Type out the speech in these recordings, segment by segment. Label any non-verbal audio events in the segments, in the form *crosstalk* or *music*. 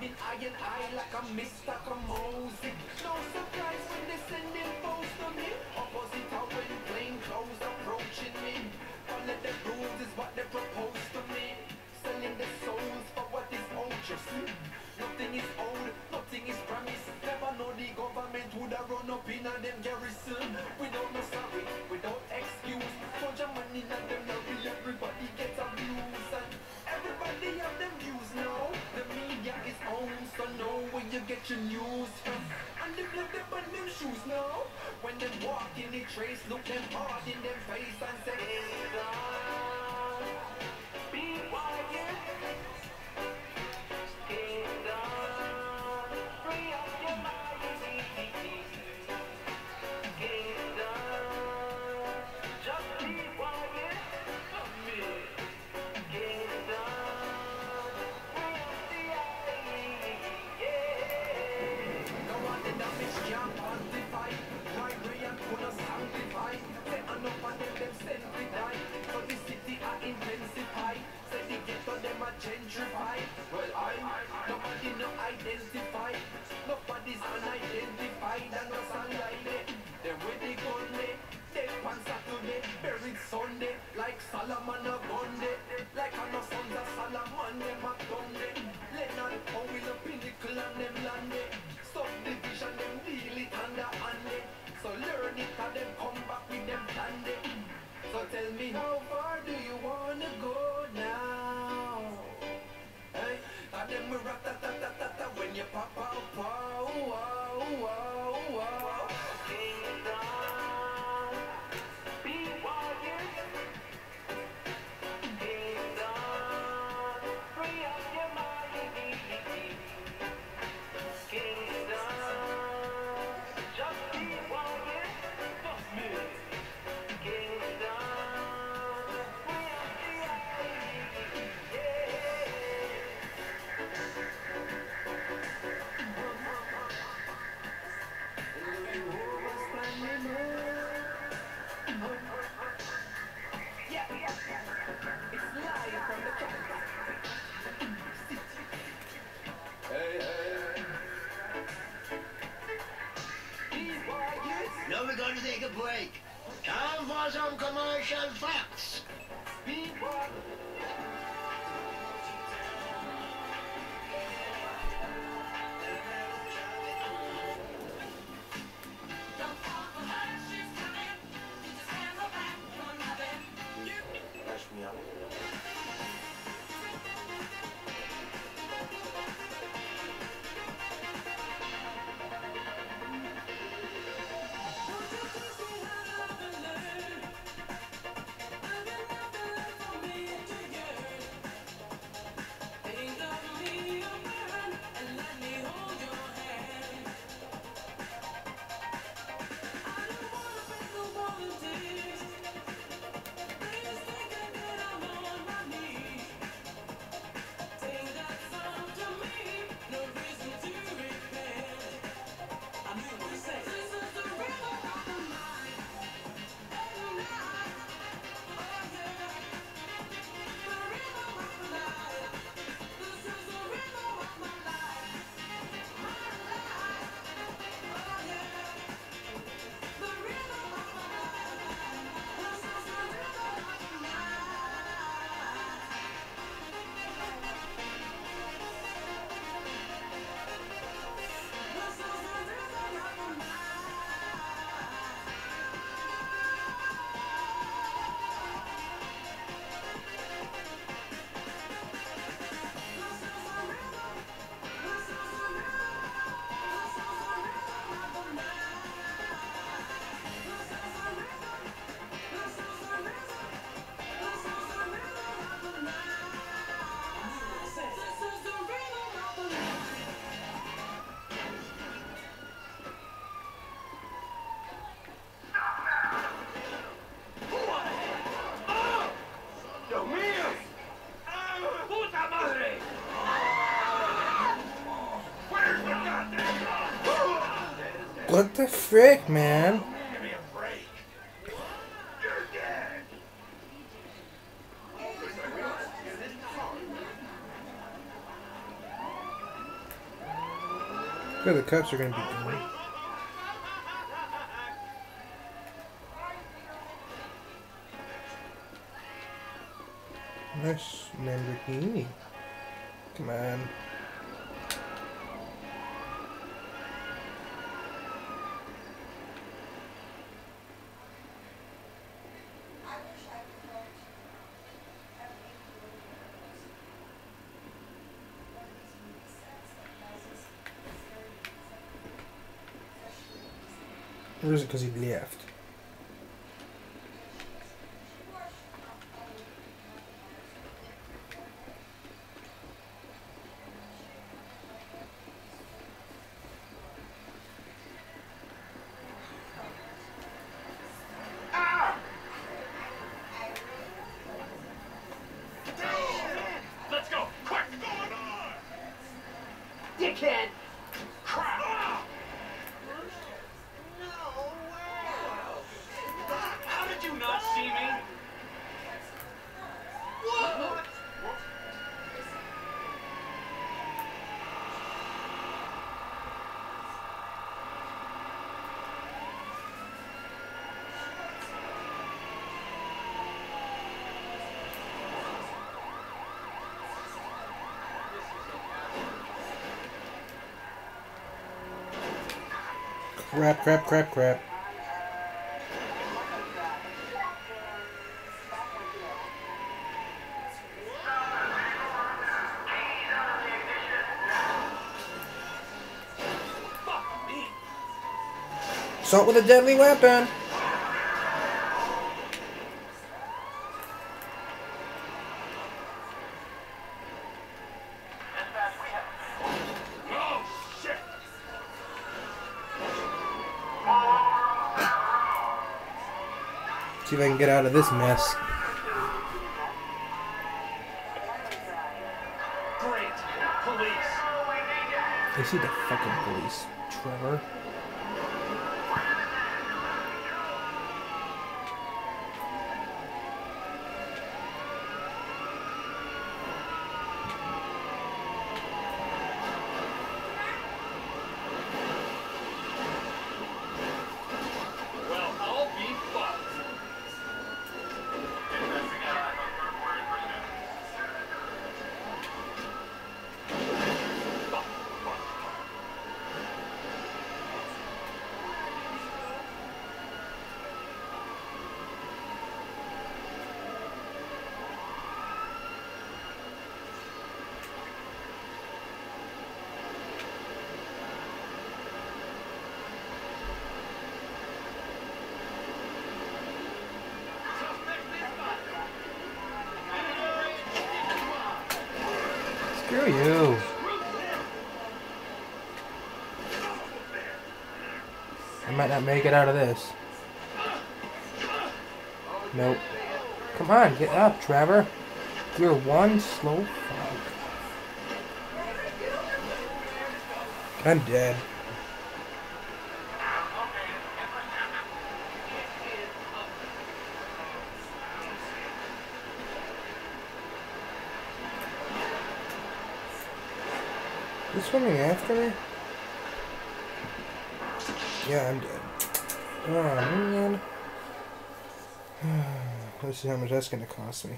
the eye and eye like a Mr. Kamosi. No surprise when they're sending foes to me. Opposite out when plain clothes approaching me. Follow the rules is what they propose to me. Selling their souls for what is odious. Nothing is old, nothing is promised. Never know the government would have run up in a them garrison. We don't know sorry, we don't trace, looking hard in them face and say, What the frick, man? Sure the cups are gonna be good. Nice Lamborghini. Come on. Or is it because he left? Crap, crap, crap, crap. Assault with a deadly weapon! If I can get out of this mess. Great! Police! I see the fucking police, Trevor. Screw you. I might not make it out of this. Nope. Come on, get up, Trevor. You're one slow fuck. I'm dead. Swimming after me? Yeah, I'm dead. Oh man. *sighs* Let's see how much that's gonna cost me.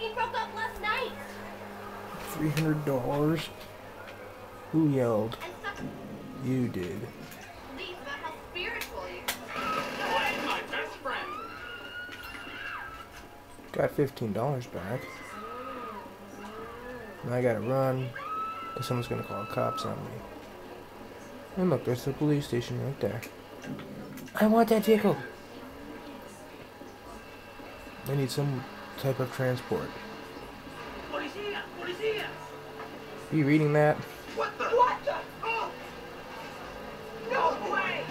Just broke up last night. Three hundred dollars. Who yelled? And You did. police about how spiritual you. Blame my best friend! Got fifteen dollars back. Now I gotta run, cause someone's gonna call cops on me. And look, there's the police station right there. I want that vehicle. I need some type of transport. Are you reading that? What the? What the? Oh! No way!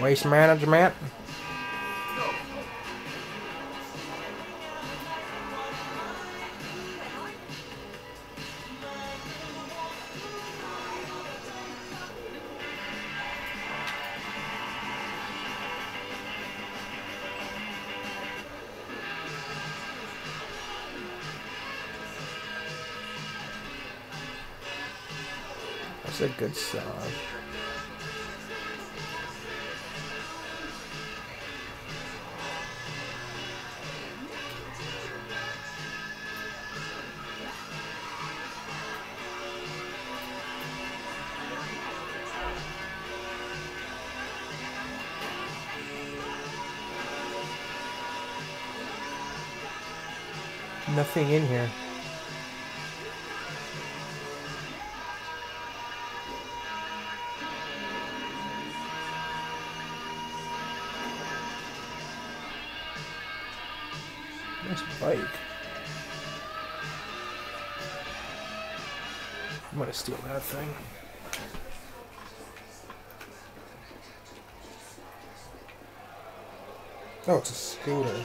Waste management. It's a good song. Nothing in here. Steal that thing. Oh, it's a scooter.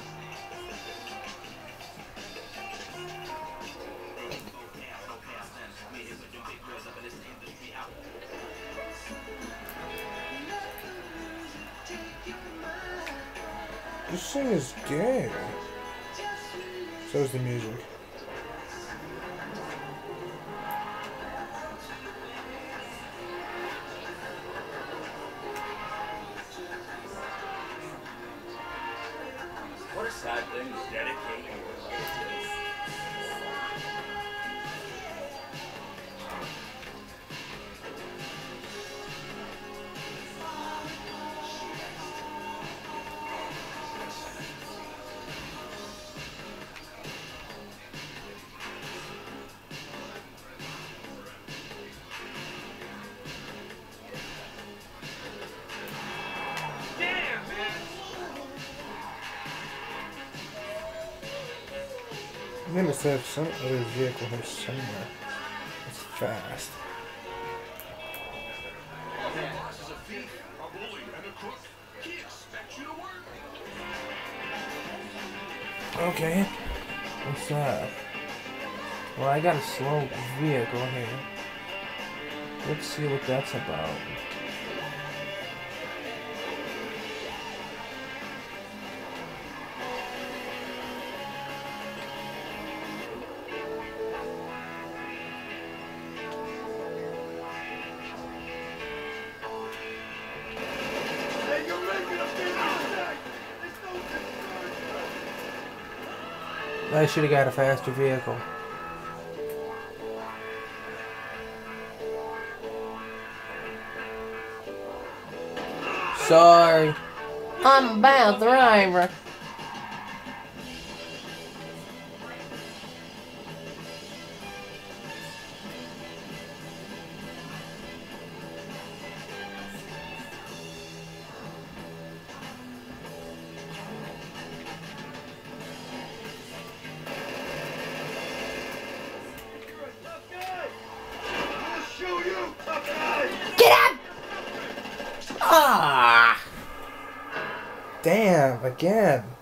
Gonna if some other vehicle here somewhere. It's fast. Okay. What's that? Well, I got a slow vehicle here. Let's see what that's about. I should have got a faster vehicle. Sorry. I'm a bad driver. Again.